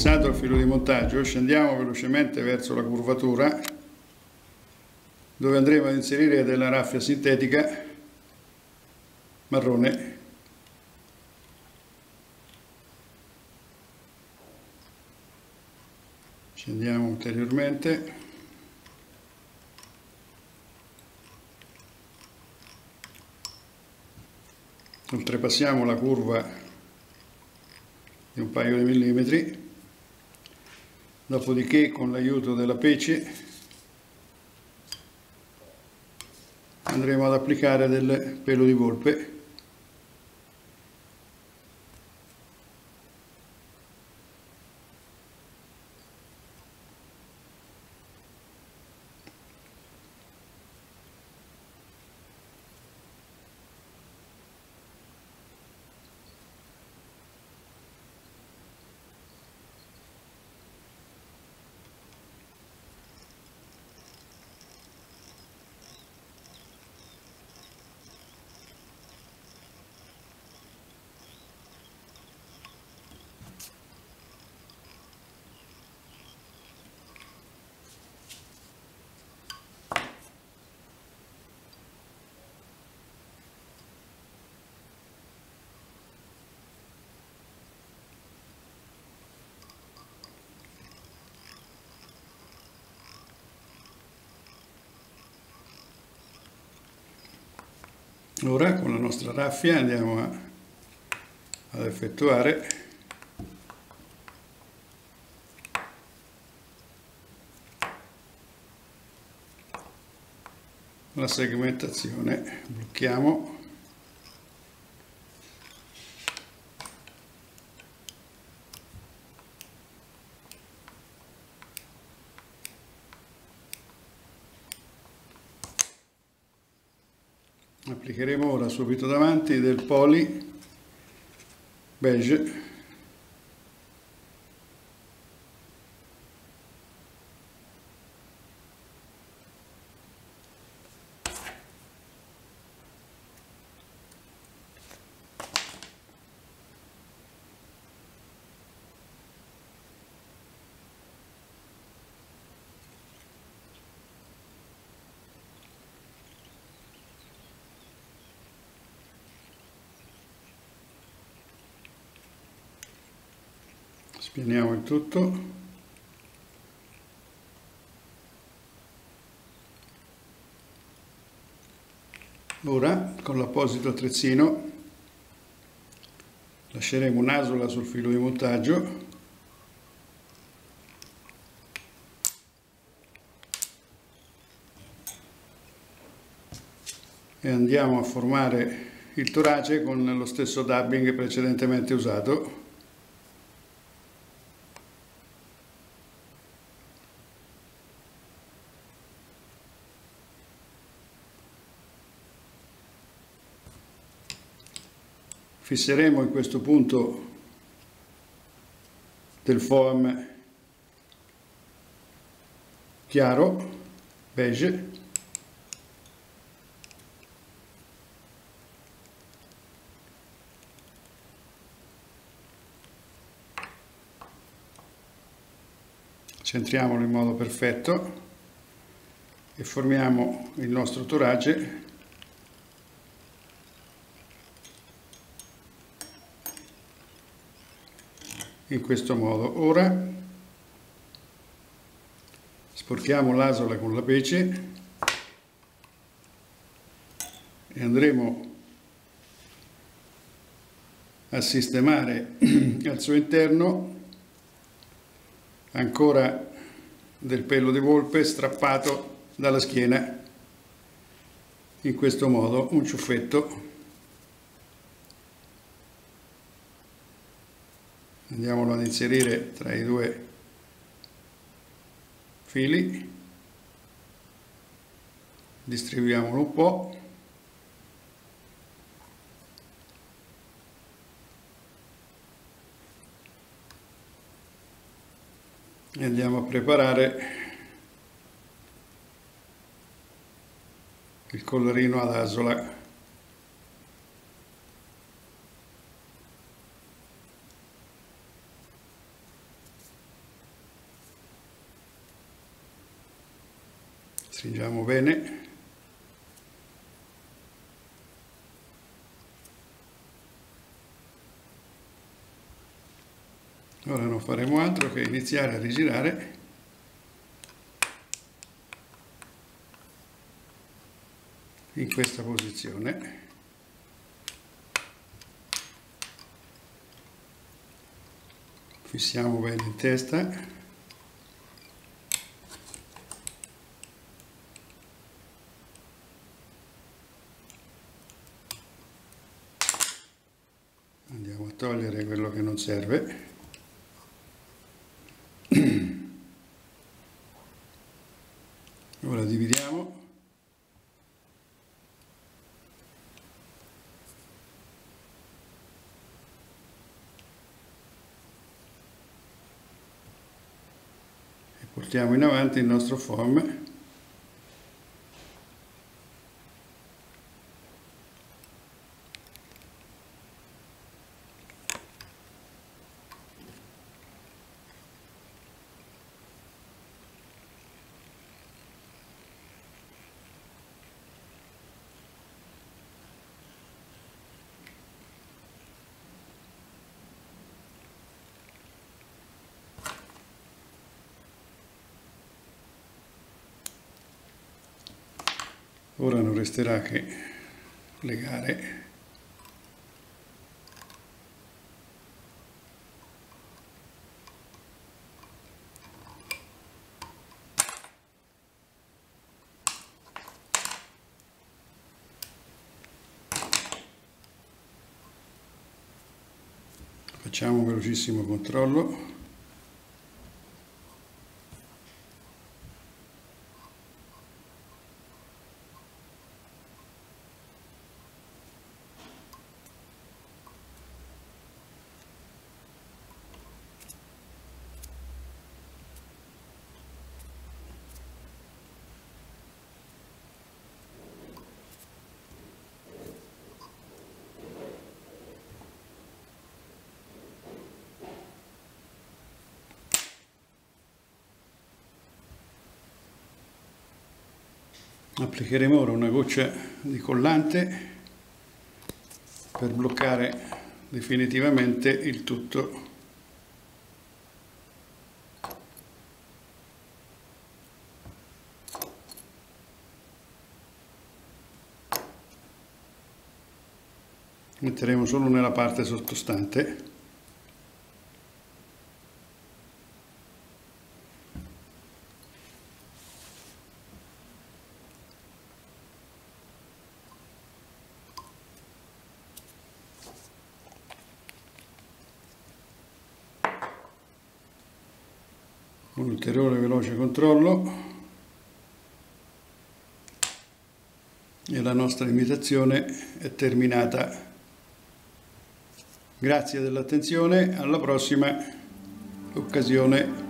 Fissato il filo di montaggio scendiamo velocemente verso la curvatura dove andremo ad inserire della raffia sintetica marrone. Scendiamo ulteriormente. Oltrepassiamo la curva di un paio di millimetri dopodiché con l'aiuto della pece andremo ad applicare del pelo di volpe Ora con la nostra raffia andiamo a, ad effettuare la segmentazione. Blocchiamo applicheremo ora subito davanti del poli beige spianiamo il tutto. Ora con l'apposito attrezzino lasceremo un'asola sul filo di montaggio. E andiamo a formare il torace con lo stesso dubbing precedentemente usato fisseremo in questo punto del foam chiaro, beige, centriamolo in modo perfetto e formiamo il nostro torace in questo modo. Ora sporchiamo l'asola con la pece e andremo a sistemare al suo interno ancora del pelo di volpe strappato dalla schiena in questo modo un ciuffetto andiamolo ad inserire tra i due fili. Distribuiamolo un po' e andiamo a preparare il collarino ad asola stringiamo bene. Ora non faremo altro che iniziare a rigirare. In questa posizione. Fissiamo bene in testa andiamo a togliere quello che non serve. Ora dividiamo. E portiamo in avanti il nostro form ora non resterà che legare. Facciamo un velocissimo controllo applicheremo ora una goccia di collante per bloccare definitivamente il tutto. Metteremo solo nella parte sottostante un ulteriore veloce controllo e la nostra imitazione è terminata. Grazie dell'attenzione, alla prossima occasione.